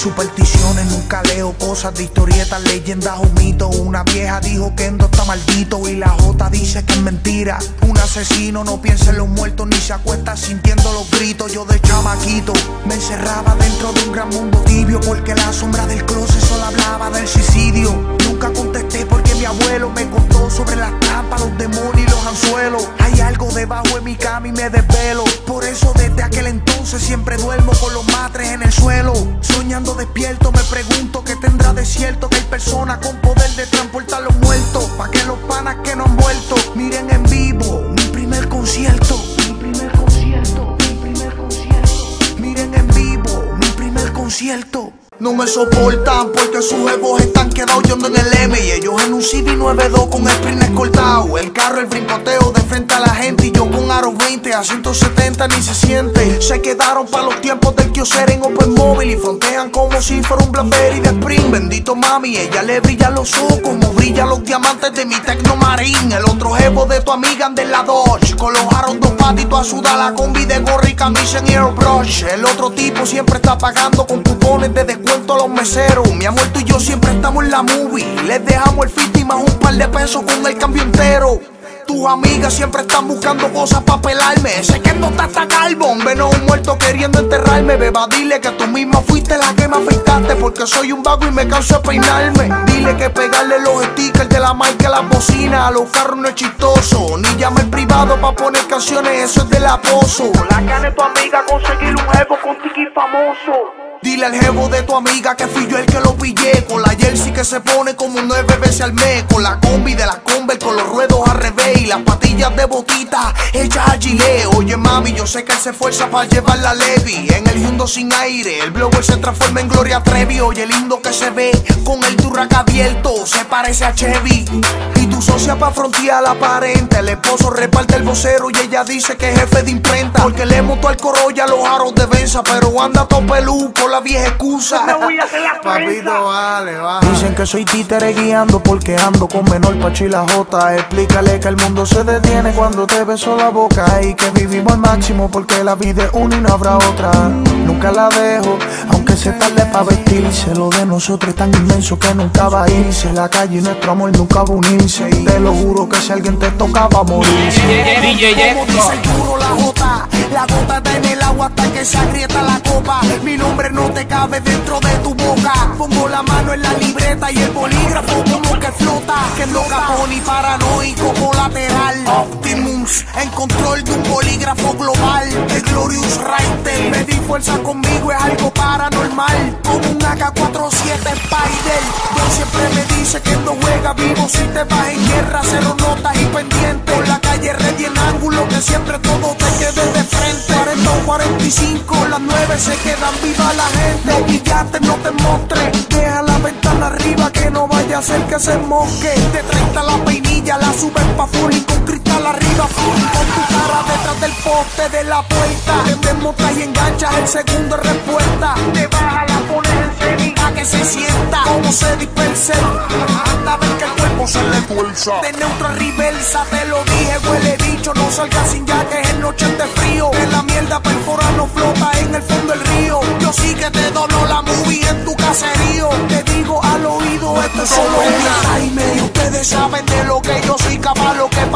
Supersticiones, nunca leo cosas de historietas, leyendas o mitos. Una vieja dijo que Endo está maldito y la J dice que es mentira. Un asesino no piensa en los muertos ni se acuesta sintiendo los gritos. Yo de chamaquito me encerraba dentro de un gran mundo tibio porque la sombra del closet solo hablaba del suicidio. Nunca contesté porque mi abuelo me contó sobre las trampas, los demonios y los anzuelos. Hay algo debajo de mi cama y me desvelo. Por eso desde aquel entonces siempre duermo con los matres en el suelo. Soñando despierto me pregunto qué tendrá de cierto que hay personas con poder de transportar los muertos. Pa' que los panas que no han vuelto miren en vivo mi primer concierto. Mi primer concierto, mi primer concierto. Miren en vivo mi primer concierto. No me soportan porque sus huevos están quedados yo ando en el M Y ellos en un CD92 con el sprint escoltado El carro, el brincoteo de frente a la gente Y yo con aro 20 a 170 ni se siente. Se quedaron para los tiempos del kiosera en Open Mobile Y frontean como si fuera un Blackberry de Spring. Bendito mami, ella le brilla los ojos Como brillan los diamantes de mi Tecno Marine El otro jevo de tu amiga de la Dodge Con los aros dos patitos a sudar la combi de gorra y camisa en Airbrush. El otro tipo siempre está pagando con cupones de descuento a los meseros. Mi amor, tú y yo siempre estamos en la movie. Les dejamos el 50 más un par de pesos con el cambio entero. Tus amigas siempre están buscando cosas para pelarme. Sé que no está tan calvo. Menos un muerto queriendo enterrarme. Beba, dile que tú misma fuiste la que me afeitaste. Porque soy un vago y me canso de peinarme. Dile que pegarle los stickers de la marca a la bocina. A los carros no es chistoso. Ni llame el privado para poner canciones. Eso es del aposo. La gana tu amiga conseguir un jevo con tiki famoso. Dile al jevo de tu amiga que fui yo el que lo pillé. Con la jersey que se pone como nueve veces al mes. Con la combi de la Conver con los ruedos al revés. Y las patillas de botita hechas a gilet. Oye mami, yo sé que él se esfuerza para llevar la Levi. En el Hyundai sin aire, el blower se transforma en Gloria Trevi. Oye lindo que se ve, con el Durac abierto Se parece a Chevy Socia pa' frontear la aparente El esposo reparte el vocero y ella dice que es jefe de imprenta Porque le montó al Corolla los aros de Benza Pero anda todo pelú por la vieja excusa Me voy a hacer la Papito, vale, va. Dicen que soy títere guiando porque ando con menor pachi la jota. Explícale que el mundo se detiene cuando te beso la boca y que vivimos al máximo porque la vida es una y no habrá otra. Nunca la dejo, aunque se tarde para vestirse. Lo de nosotros es tan inmenso que nunca va a irse. La calle y nuestro amor nunca va a unirse. Y te lo juro que si alguien te tocaba morirse. DJ Como dice el churro, la jota, la gota está en el agua hasta que se agrieta la copa. Mi nombre no te cabe dentro de tu boca. Pongo la mano en la libreta y el bolígrafo como que flota. Que es loca, pony paranoico colateral. Optimus en control de un bolígrafo global. El Glorious di fuerza conmigo, es algo paranormal. Como un AK-47 Spider. Yo siempre me dice que no juega vivo si te vas en guerra. Cero notas y pendiente. Por la calle red y en ángulo que siempre todo te quede de frente. 40 o 45, las 9 se quedan viva la gente. Guillate, no te mostres. Deja la ventana arriba que no vaya a ser que se mosque. De 30 la peinilla, la subes pa' full y con cristal arriba. Full con tu cara detrás del poste de la puerta. Te desmontas y enganchas el segundo respuesta. Te bajas, la pones en setting a que se sienta. Como se disperse. A ver que el cuerpo se le pulsa. De neutro reversa, te lo dije, huele bicho. Timer.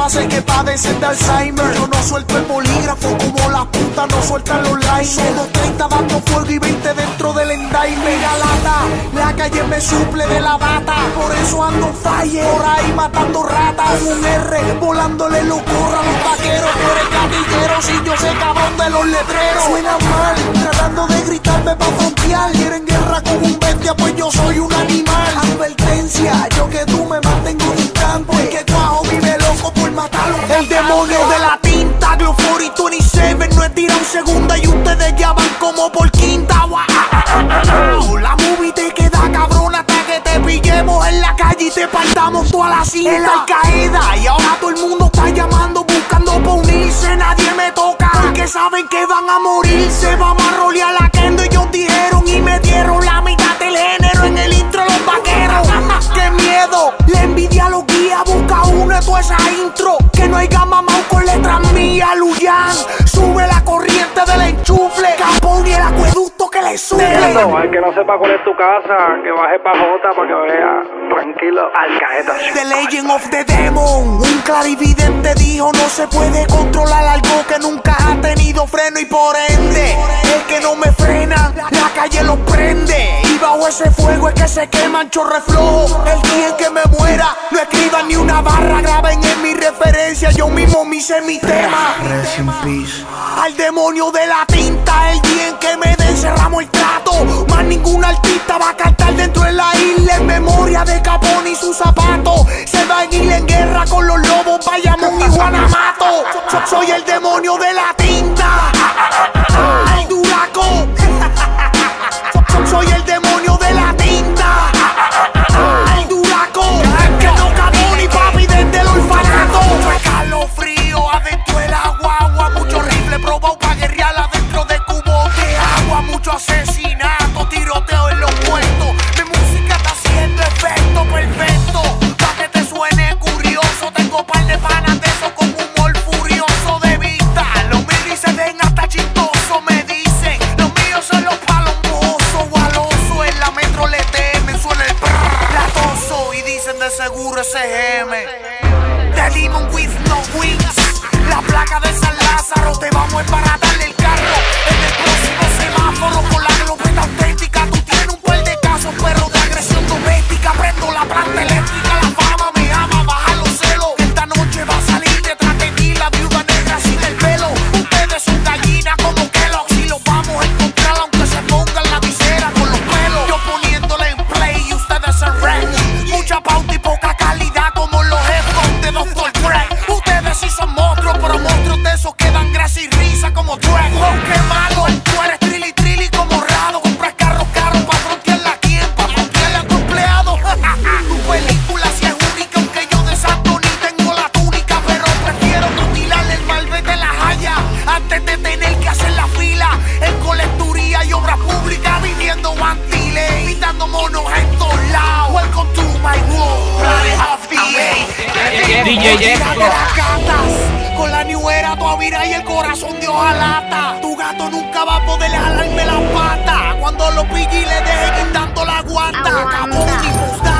Lo que padecen de Alzheimer. Yo no suelto el bolígrafo como las putas no sueltan los likes. Solo 30 dando fuego y 20 dentro del endaime. Mega lata, la calle me suple de la bata. Por eso ando falle, por ahí matando ratas. Un R, volándole los corra a los vaqueros. Tú eres gatillero, si yo sé cabrón de los letreros. Suena mal, tratando de gritarme pa' frontear. Quieren guerra con un bestia, pues yo soy un animal. Advertencia, yo que tú me mantengo distante. Que loco por El demonio de la tinta, 40 27. No es tirar un segunda y ustedes ya van como por quinta. La movie te queda cabrona hasta que te pillemos en la calle y te partamos toda la cinta. En Al Qaeda y ahora todo el mundo está llamando buscando pa' unirse. Nadie me toca porque saben que van a morirse. Vamos a rolear la que no hay mamón con letras mías, Luyan. Sube la corriente del enchufle, capón y el acueducto que le sube. No, el que no sepa cuál es tu casa, que baje pa' Jota para que vea. Tranquilo, alcaeta. The Legend of the Demon, un clarividente dijo: No se puede controlar algo que nunca ha tenido freno y por ende, el que no me frena, la calle lo prende. Y bajo ese fuego es que se queman chorreflojo. El día en que me muera, no escriban ni una barra, graben en mi referencia. Yo mismo me hice mi tema. Al demonio de la tinta, el día en que me den cerramos el trato. Más ningún artista va a cantar dentro de la isla en memoria de Capón y sus zapatos. Se va a ir en guerra con los lobos, Bayamón y Guanamato. Soy el demonio de nunca de a poder jalarme la pata. Cuando lo pille y le deje quitando la guanta.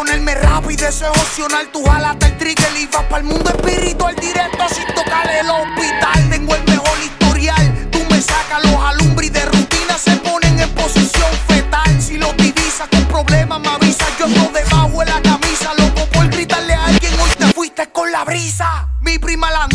ponerme rápido y deseo opcional. Tú jalate el trigger y vas para el mundo espiritual directo sin tocar el hospital. Tengo el mejor historial. Tú me sacas los alumbres de rutina se ponen en posición fetal. Si los divisas con problemas me avisas. Yo ando debajo de la camisa, loco por gritarle a alguien. Hoy te fuiste con la brisa. Mi prima la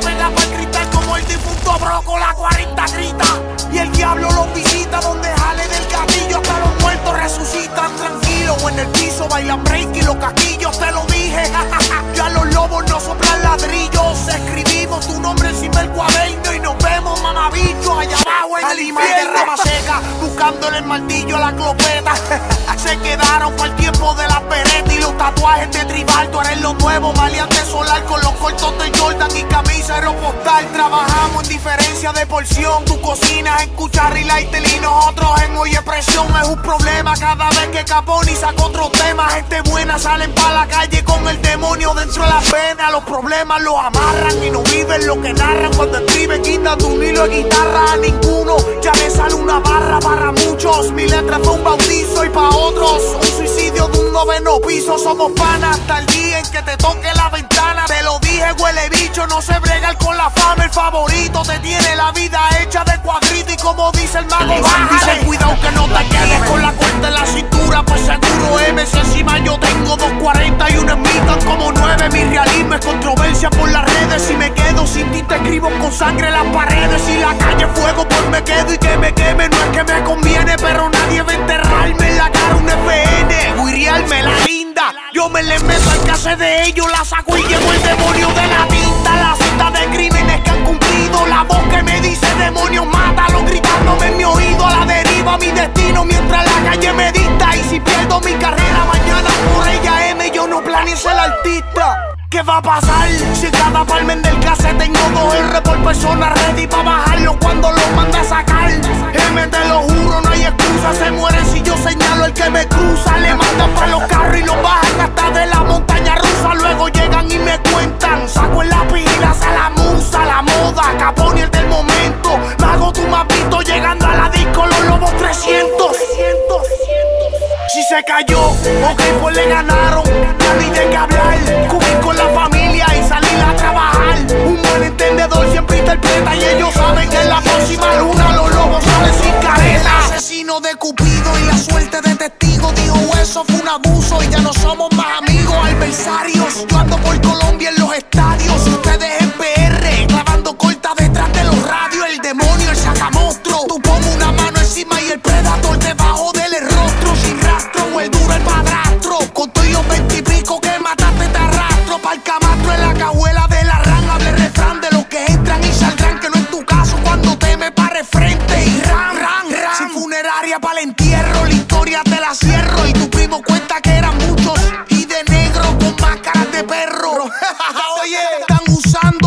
pega para gritar como el difunto bro con la 40 grita. Y el diablo los visita donde jale del gatillo hasta los muertos resucitan tranquilo. En el piso bailan break y los casquillos, te lo dije. ya los lobos no soplan ladrillos. Escribimos tu nombre encima del cuaderno y nos mamabicho allá abajo en el infierno. de rama seca, buscándole el martillo a la clopeta. Se quedaron para el tiempo de la pereta y los tatuajes de tribal. Tú eres lo nuevo, maleante solar con los cortos de Jordan y camisa aeropostal. Trabajamos en diferencia de porción. Tú cocinas, escuchas relight y nosotros en oye presión. Es un problema cada vez que Caponi saca otro tema. Gente buena salen para la calle con el demonio dentro de la pena. Los problemas los amarran y no viven lo que narran cuando escriben. Quita tu hilo de guitarra. A ninguno ya le sale una barra para muchos. Mi letra fue un bautizo y para otros un suicidio de un noveno piso. Somos panas hasta el día en que te toque la ventana. Te lo dije, huele bicho, no se brega con la fama. El favorito te tiene la vida hecha de cuadrito y como dice el mago, Dice cuidado que no te quedes con la cuenta en la cintura. Pues seguro MC encima yo tengo 240 y en como nueve. Mi realismo es controversia por las redes. Si me quedo sin ti te escribo con sangre las paredes. Si la calle fuego pues me quedo y que me queme. No es que me conviene, pero nadie va a enterrarme en la cara un FN. Guiriarme la linda. Yo me le meto al case de ellos, la saco y llevo el demonio de la tinta. La cita de crímenes que han cumplido. La voz que me dice demonio, mátalo gritándome en mi oído. A la deriva mi destino mientras la calle me dicta. Y si pierdo mi carrera mañana por ella M, yo no planeo ser artista. ¿Qué va a pasar? Si cada palmen del case tengo dos R por persona ready para bajarlo cuando lo manda a sacar. M te lo juro, no hay excusa, se mueren si yo señalo el que me cruza. Le mandan para el entierro, la historia te la cierro y tu primo cuenta que eran muchos y de negro con máscaras de perro. Oye, están usando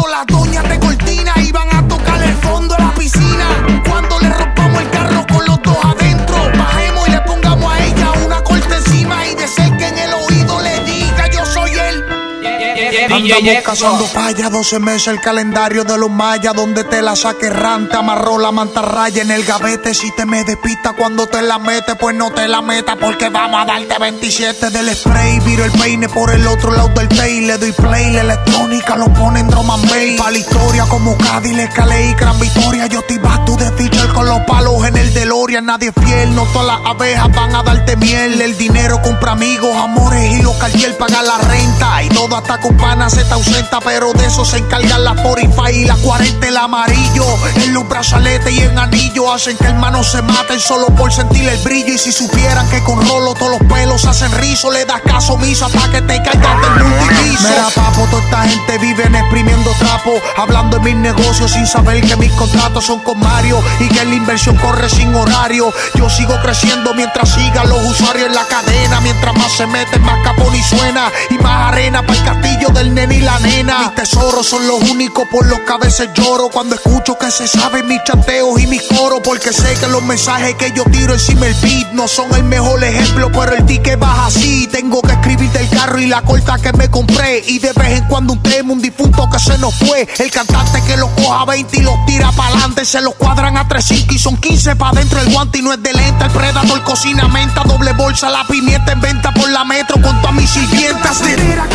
Andamos cazando falla, 12 meses el calendario de los mayas, donde te la saque ran, te amarró la mantarraya en el gavete. Si te me despista cuando te la metes, pues no te la metas, porque vamos a darte 27 del spray. Viro el peine por el otro lado del tail, le doy play, la electrónica lo pone en drum and bass. Pa' la historia como escalé y gran victoria. Yo te tú de feature con los palos en el DeLorean, nadie fiel, no todas las abejas van a darte miel. El dinero compra amigos, amores y los cartier paga la renta. Y todo hasta con pana se te ausenta, pero de eso se encargan las 45 y las 40 el amarillo. En los brazaletes y en anillo hacen que hermanos se maten solo por sentir el brillo. Y si supieran que con rolo todos los pelos hacen rizo, le das caso misa pa' que te caigas del multipiso. Mira, papo, toda esta gente viven exprimiendo trapo, hablando de mis negocios sin saber que mis contratos son con Mario y que la inversión corre sin horario. Yo sigo creciendo mientras sigan los usuarios en la cadena, mientras más se meten, más capón y suena y más arena para el castillo del nene y la nena. Mis tesoros son los únicos por los que a veces lloro cuando escucho que se saben mis chanteos y mis coros, porque sé que los mensajes que yo tiro encima el beat no son el mejor ejemplo, pero el ticket baja así. Tengo que escribir del carro y la corta que me compré y de vez en cuando un tema, un difunto que se nos fue. El cantante que los coja 20 y los tira para adelante, se los cuadran a 3-5 y son 15 pa' dentro el guante y no es de lenta. El predator cocina menta, doble bolsa, la pimienta en venta por la metro con todas mis sirvientas.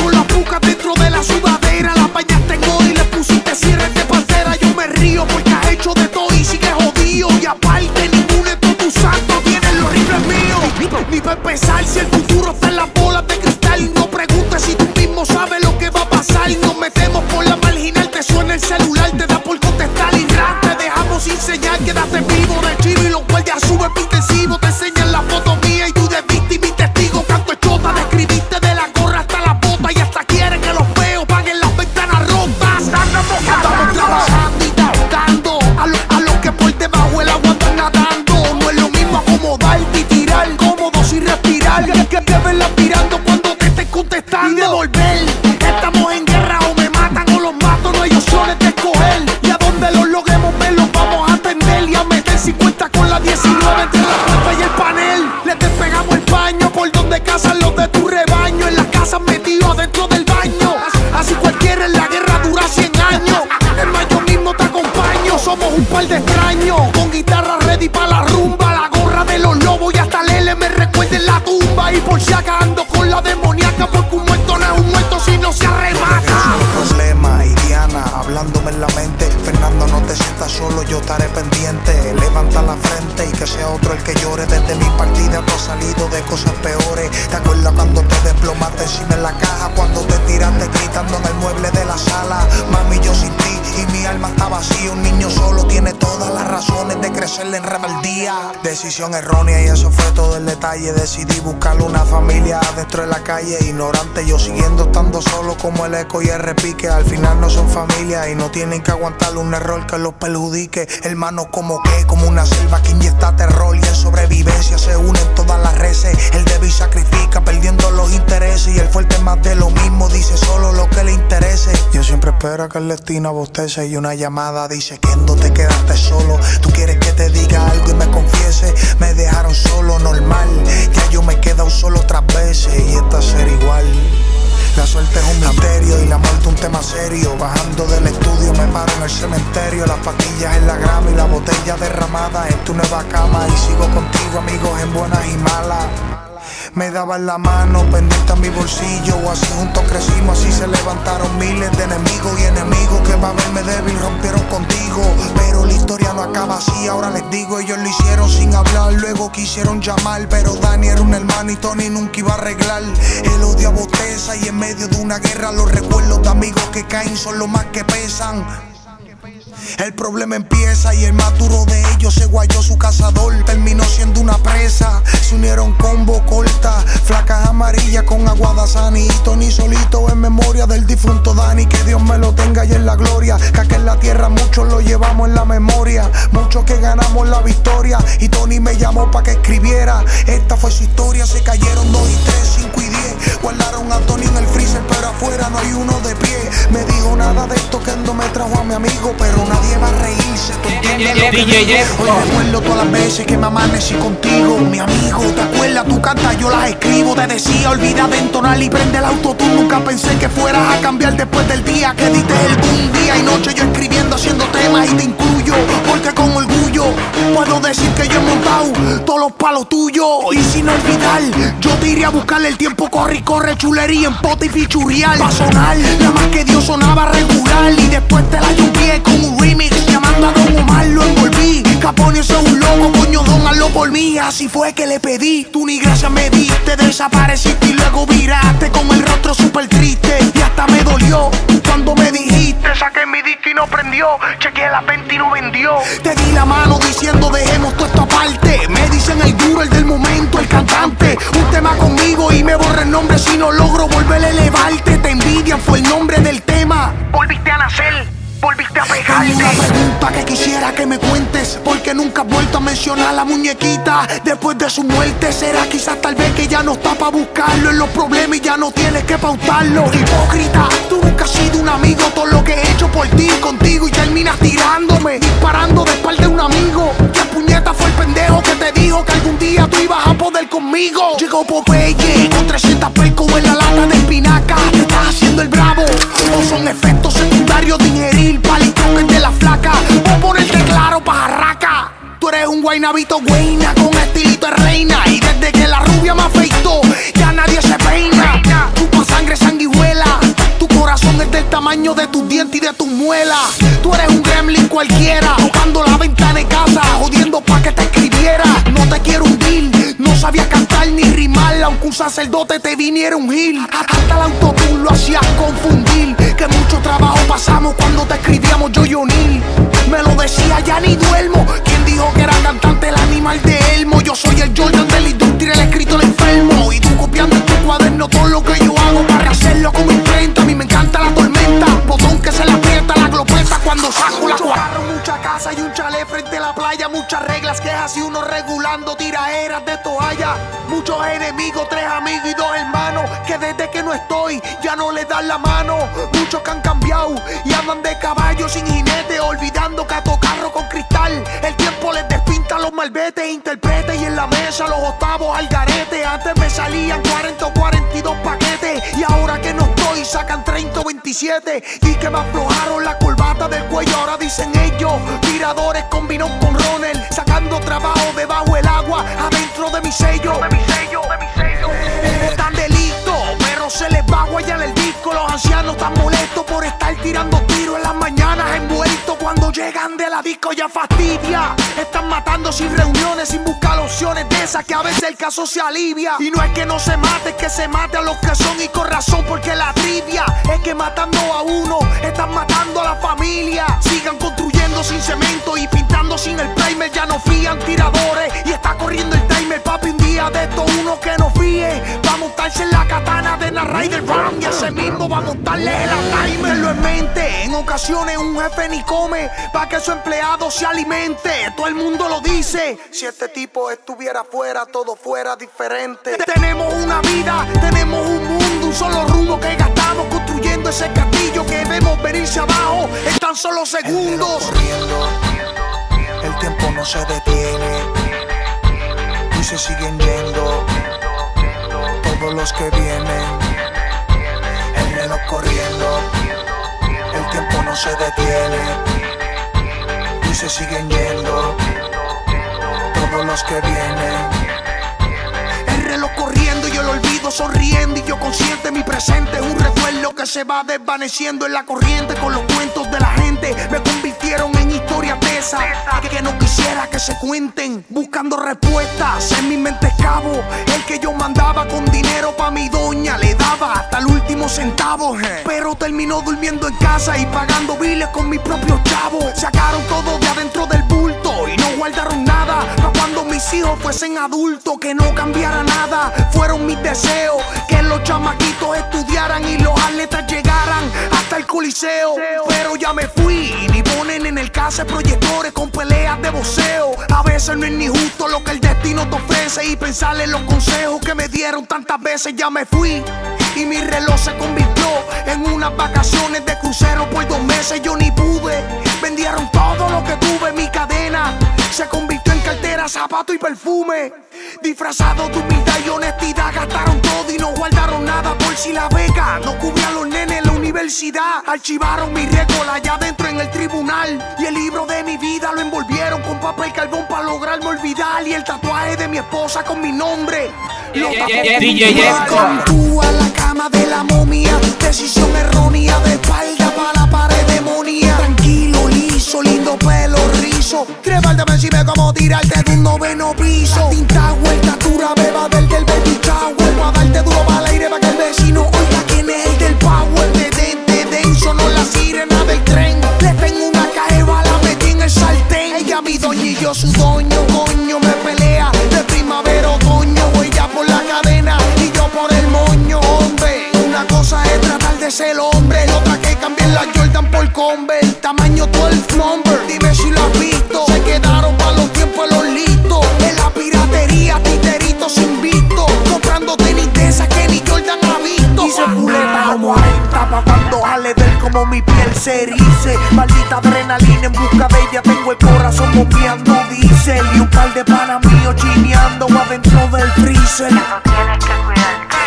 Con la puca dentro de la sudadera, la bañaste en y le pusiste cierre Errónea y eso fue todo el detalle. Decidí buscarle una familia dentro de la calle. Ignorante, yo siguiendo estando solo como el eco y el repique. Al final no son familia y no tienen que aguantar un error que los perjudique. Hermanos, como que, como una selva que inyecta terror y en sobrevivencia se unen todas las reces. El débil sacrifica, perdiendo los intereses. Y el fuerte más de lo mismo, dice solo lo que le interese. Yo siempre espero que el destino bostece y una llamada dice que no te quedaste solo. Tú quieres que te diga algo y me confiese. Me dejaron solo, normal. Ya yo me he quedado solo otras veces y esta ser igual. La suerte es un misterio y la muerte un tema serio. Bajando del estudio me paro en el cementerio. Las pastillas en la grama y la botella derramada en tu nueva cama. Y sigo contigo, amigos, en buenas y malas. Me daban la mano, pendiente a mi bolsillo. Así juntos crecimos, así se levantaron miles de enemigos y enemigos que para verme débil rompieron contigo. Pero la historia no acaba así, ahora les digo, ellos lo hicieron sin hablar. Luego quisieron llamar, pero Dani era un hermano y Tony nunca iba a arreglar. El odio boteza y en medio de una guerra los recuerdos de amigos que caen son los más que pesan. El problema empieza y el más duro de ellos se guayó su cazador. Terminó siendo una presa. Se unieron combo amarillas con aguada Sani. Y Tony solito memoria del difunto Dani. Que Dios me lo tenga y en la gloria. Que aquí en la tierra muchos lo llevamos en la memoria. Muchos que ganamos la victoria. Y Tony me llamó para que escribiera. Esta fue su historia. Se cayeron dos y tres, cinco y diez. Guardaron a Tony en el freezer, pero afuera no hay uno de pie. Me dijo nada de esto que no me trajo a mi amigo, pero nadie va a reírse. ¿Tú entiendes lo que? Hoy recuerdo todas las veces que me amanecí contigo, mi amigo. ¿Te acuerdas? Tu canta, yo las escribo. Te decía, olvida de entonar y prende el auto. Tú nunca pensé que fueras a cambiar después del día que diste el boom. Día y noche yo escribiendo, haciendo temas y te incluyo. Porque con orgullo puedo decir que yo he montado todos los palos tuyos. Y sin olvidar, yo te a buscarle el tiempo, corre y corre, chulería en pote y fichurrial. Pa' sonar, nada más que Dios sonaba regular. Y después te la lluvia con un remix llamando a Don Omar, lo envolví. Capone es por. Así fue que le pedí. Tú ni gracias me diste, desapareciste y luego viraste con el rostro súper triste. Y hasta me dolió cuando me dijiste. Saqué mi disco y no prendió. Chequeé la venta y no vendió. Te di la mano diciendo dejemos todo esto aparte. Me dicen el duro, el del momento, el cantante. Un tema conmigo y me borra el nombre si no logro volver a elevarte. Te envidian, fue el nombre del tema. Volviste a a pegarte. Una pregunta que quisiera que me cuentes. Porque nunca has vuelto a mencionar a la muñequita. Después de su muerte, será quizás tal vez que ya no está para buscarlo en los problemas y ya no tienes que pautarlo. Hipócrita, tú nunca has sido un amigo. Todo lo que he hecho por ti, contigo y terminas tirándome. Disparando de espalda de un amigo. ¿Qué puñeta fue el pendejo que te dijo que algún día tú ibas a poder conmigo? Llegó Popeye con 300 percos en la lata de espinaca. Te estás haciendo el bravo. O son efectos secundarios de ingerir palitroques de la flaca. O ponerte claro, pajarraca. Tú eres un guaynabito guayna con estilito de reina. Y desde que la rubia me afeitó, ya nadie se del tamaño de tus dientes y de tus muelas. Tú eres un gremlin cualquiera. Tocando la ventana de casa, jodiendo pa' que te escribiera. No te quiero hundir, no sabía cantar ni rimar. Aunque un sacerdote te viniera un gil. Hasta el autotune lo hacías confundir. Que mucho trabajo pasamos cuando te escribíamos yo y O'Neill. Me lo decía, ya ni duermo. ¿Quién dijo que era cantante el animal de Elmo? Yo soy el Jordan de la industria, el escritor enfermo. Y tú copiando en tu cuaderno todo lo que yo hago para hacerlo como imprenta. A mí me encanta la tormenta. Botón que se le aprieta la glopeta cuando saco la carro, mucha casa y un chalet frente a la playa. Muchas reglas que así uno regulando tiraderas de toalla. Muchos enemigos, tres amigos y dos hermanos. Que desde que no estoy ya no le dan la mano. Muchos que han cambiado y andan de caballo sin jinete. Olvidando que a carro con cristal. El tiempo les despinta los malbetes, interprete y en la mesa los octavos al garete. Antes me salían 40 o 42 paquetes. Y ahora que no estoy, sacan 30 o 27. Y que me aflojaron la corbata del cuello. Ahora dicen ellos, tiradores combinó con Ronald. Sacando trabajo debajo del agua, adentro de mi sello. De mi sello, de mi sello. Tan no se les va a guayar el disco. Los ancianos están molestos por estar tirando tiros en las mañanas envueltos. Cuando llegan de la disco ya fastidia. Están matando sin reuniones, sin buscar opciones de esas que a veces el caso se alivia. Y no es que no se mate, es que se mate a los que son y con razón porque la trivia es que matando a uno están matando a la familia. Sigan construyendo sin cemento y pintando sin el primer. Ya no fían tiradores y está corriendo el timer. Papi, un día de estos uno que no fíe va a montarse en la katana de la Rider Brown y ese mismo va a montarle la timer. Lo en mente, en ocasiones un jefe ni come para que su empleado se alimente. Todo el mundo lo dice. Si este tipo estuviera fuera, todo fuera diferente. Tenemos una vida, tenemos un mundo, un solo rumbo que gastamos construyendo ese castillo que vemos venirse abajo en tan solo segundos. el tiempo no se detiene y se siguen yendo todos los que vienen. El reloj corriendo, el tiempo no se detiene. Y se siguen yendo todos los que vienen. El reloj corriendo yo lo olvido sonriendo. Y yo consciente mi presente es un recuerdo que se va desvaneciendo en la corriente. Con los cuentos de la gente me convirtieron en historias de esas que, no quisiera que se cuenten buscando respuestas. En mi mente escabo el que yo hasta el último centavo pero terminó durmiendo en casa y pagando biles con mis propios chavos sacaron todo de adentro del bulto y no guardaron nada pa' cuando mis hijos fuesen adultos que no cambiara nada. Fueron mis deseos que los chamaquitos estudiaran y los atletas llegaran hasta el coliseo. Pero ya me fui y ni ponen en el case proyectores con peleas de voceo a veces no es ni justo lo que el destino te ofrece y pensar en los consejos que me dieron tantas veces. Ya me fui y mi reloj se convirtió en unas vacaciones de crucero por dos meses. Yo ni pude vendieron todo lo que tuve mi cadena se convirtió cartera, zapato y perfume. Disfrazado de humildad y honestidad, gastaron todo y no guardaron nada por si la beca no cubría a los nenes en la universidad. Archivaron mi récord allá adentro en el tribunal y el libro de mi vida lo envolvieron con papel carbón para lograrme olvidar y el tatuaje de mi esposa con mi nombre. Lo DJ. Con tú a la cama de la momia, decisión errónea de espalda para la pared demonia. Lindo pelo rizo. Treparte encima como tirarte de un noveno piso. Tinta vuelta, dura, beba del del baby shower. Pa' darte duro para el aire para que el vecino oiga quién es el del power. De dente denso, no la sirena del tren. Le tengo una caeva, la metí en el sartén. Ella mi doña y yo su doño, coño, me pelea. De primavera, otoño, voy ya por la cadena y yo por el moño, hombre. Una cosa es tratar de ser como mi piel se erice. Maldita adrenalina en busca de ella. Tengo el corazón bombeando diésel. Y un par de panas míos chineando adentro del freezer.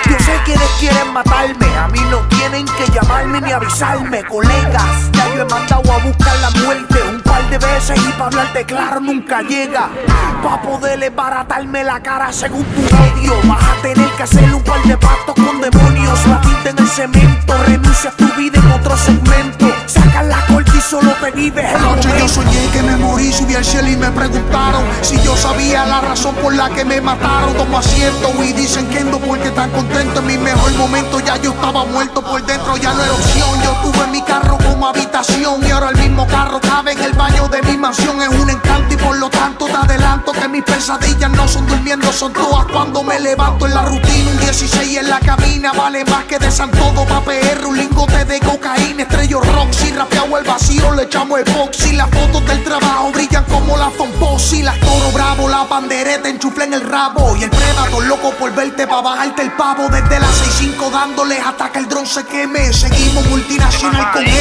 Yo sé quienes quieren matarme, a mí no tienen que llamarme ni avisarme, colegas. Ya yo he mandado a buscar la muerte de veces y para hablarte claro nunca llega. Pa' poder baratarme la cara según tu odio, vas a tener que hacer un par de pactos con demonios. La tinta en el cemento, renuncia a tu vida en otro segmento. Solo te vives el Anoche yo soñé que me morí, subí al cielo y me preguntaron si yo sabía la razón por la que me mataron. Tomo asiento y dicen que ando porque tan contento en mi mejor momento. Ya yo estaba muerto por dentro, ya no era opción. Yo tuve mi carro como habitación y ahora el mismo carro cabe en el baño de mi mansión. Es un encanto y por lo tanto te adelanto que mis pesadillas no son durmiendo, son todas cuando me levanto en la rutina. Un 16 en la cabina vale más que de Santodo pa' PR, un lingote de cocaína, estrello rock. Si rapeado echamos el box. Y las fotos del trabajo brillan como la Fonpos. Y las toro bravo, la bandereta enchufle en el rabo. Y el predator loco por verte pa' bajarte el pavo. Desde las 6-5 dándoles hasta que el dron se queme. Seguimos multinacional con M.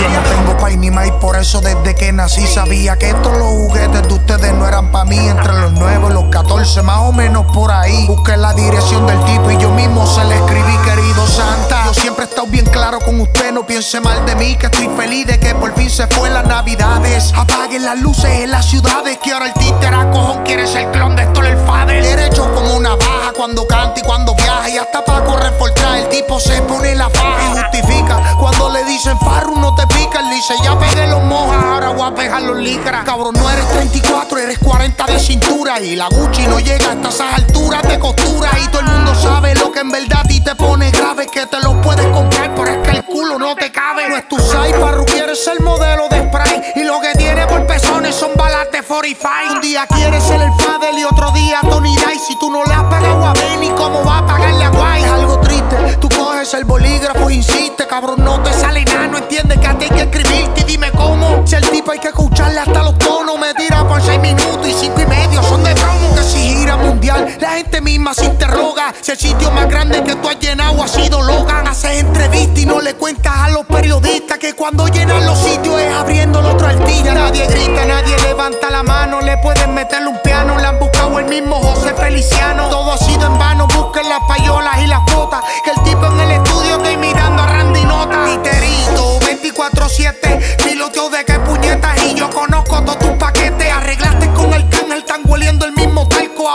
Yo no tengo pa' y ni más. Por eso desde que nací sabía que estos los juguetes de ustedes no eran para mí. Entre los 9 y los 14, más o menos por ahí. Busqué la dirección del tipo y yo mismo se le escribí, querido Santa. Yo siempre he estado bien claro con usted, no piense mal de mí, que estoy feliz de que por fin se fue las navidades. Apaguen las luces en las ciudades, que ahora el títer a cojón quiere ser clon de esto el Fader. Derecho como una baja cuando canta y cuando viaja y hasta para correr por el tipo se pone la faja y justifica. Cuando le dicen farru no te pica, él dice ya pegué los mojas, ahora voy a pegar los licras. Cabrón, no eres 34, eres 40 de cintura y la Gucci no llega hasta esas alturas de costura y todo el mundo sabe lo que en verdad a ti te pone grave, que te lo puedes comprar, pero es que el culo no te cabe. No es tu size, parruquier es el modelo de spray. Y lo que tiene por pezones son balas de 45. Un día quieres ser el Fadel y otro día Tony Dice. Si tú no le has pagado a Benny, ¿cómo va a pagarle a Guay? Es algo triste. Tú coges el bolígrafo, e insiste, cabrón, no te sale nada. No entiendes que a ti hay que escribirte y dime cómo. Si el tipo hay que escucharle hasta los tonos, me tira por 6 minutos y 5 la gente misma se interroga si el sitio más grande que tú has llenado ha sido Logan. Haces entrevistas y no le cuentas a los periodistas que cuando llenan los sitios es abriendo el otro artista. Nadie grita, nadie levanta la mano, le pueden meterle un piano, le han buscado el mismo José Feliciano. Todo ha sido en vano, busquen las payolas y las cuotas, que el tipo en el estudio estoy mirando a Randy Nota. Titerito, 24-7, piloteo de qué puñetas y yo conozco todos tus paquetes. Arreglaste con el can, están hueliendo el mismo.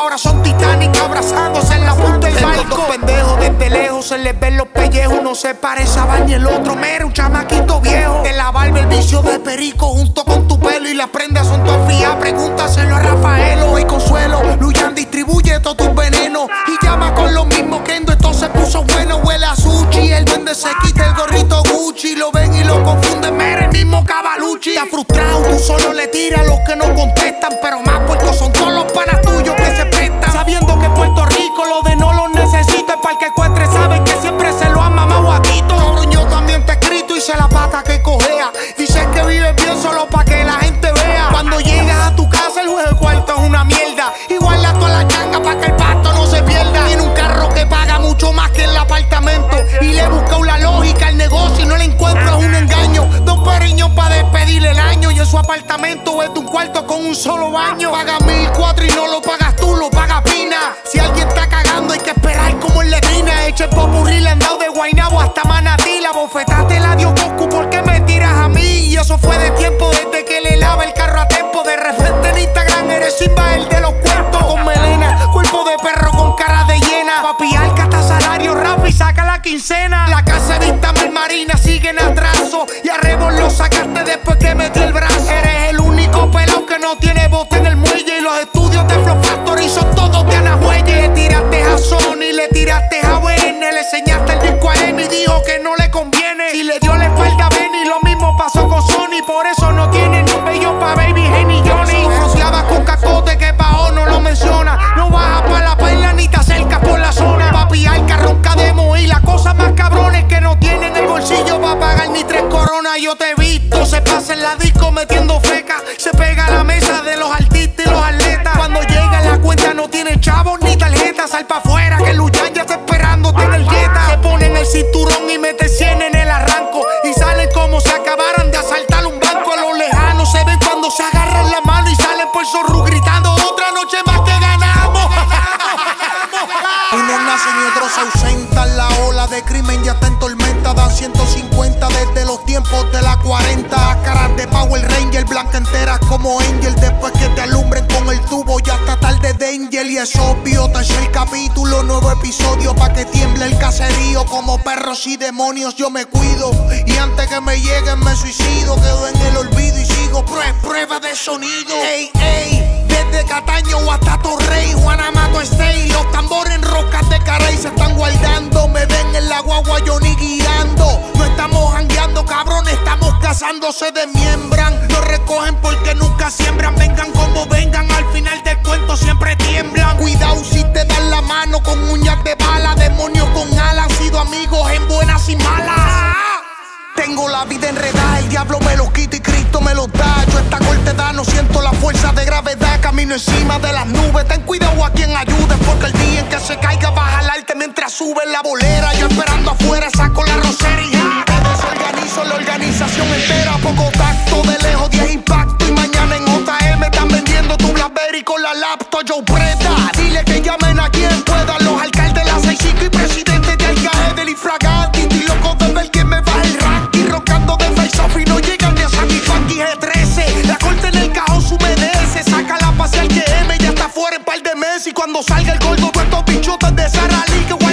Ahora son Titanic abrazándose en la punta del barco. dos pendejos desde lejos se les ven los pellejos. Uno se parece a el otro. Mira, un chamaquito viejo. De la barba el vicio de perico junto con tu pelo y las prendas son tu frías. Pregúntaselo a Rafaelo y Consuelo. Luyan distribuye todos tus venenos y llama con lo mismo que esto se puso bueno. Huele a sushi. El duende se quita el gorrito Gucci. Lo ven y lo confunden. Mira, el mismo Cavalucci. Está frustrado, tú solo le tiras a los que no contestan. Pero más puercos son apartamento es de un cuarto con un solo baño. Paga mil cuatro y no lo pagas tú, lo paga Pina. Si alguien está cagando, hay que esperar como en letrina. Eche el popurrí, le de Guaynabo hasta Manatí. La bofetada te la dio Goku, ¿por me tiras a mí? Y eso fue de tiempo la disco Y demonios, yo me cuido. Y antes que me lleguen, me suicido. Quedo en el olvido y sigo prue- prueba de sonido. Ey, ey. Desde Cataño hasta Torrey, Juana Mato Stay. Los tambores en rocas de Caray se están guardando. Me ven en la guagua Johnny guiando. No estamos jangueando, cabrón, estamos cazando, se desmiembran. Recogen porque nunca siembran. Vengan como vengan, al final del cuento siempre tiemblan. Cuidado si te dan la mano con uñas de bala. Demonios con alas, han sido amigos en buenas y malas. Tengo la vida enredada, el diablo me lo quita y Cristo me lo da. Yo esta corte da, no siento la fuerza de gravedad. Camino encima de las nubes, ten cuidado a quien ayude, porque el día en que se caiga va a jalarte mientras sube la bolera. Yo esperando afuera saco la rosería. Desorganizo la organización entera, poco tacto, de lejos 10 impacto. Y mañana en JM están vendiendo tu Blackberry con la laptop. Yo preta, dile que llamen a quien pueda, los alcaldes, las 65 y presidente de Alcaide del Infrag pasear que M ya está fuera en par de meses. Y cuando salga el gordo, todos estos bichotes de Sara Lee que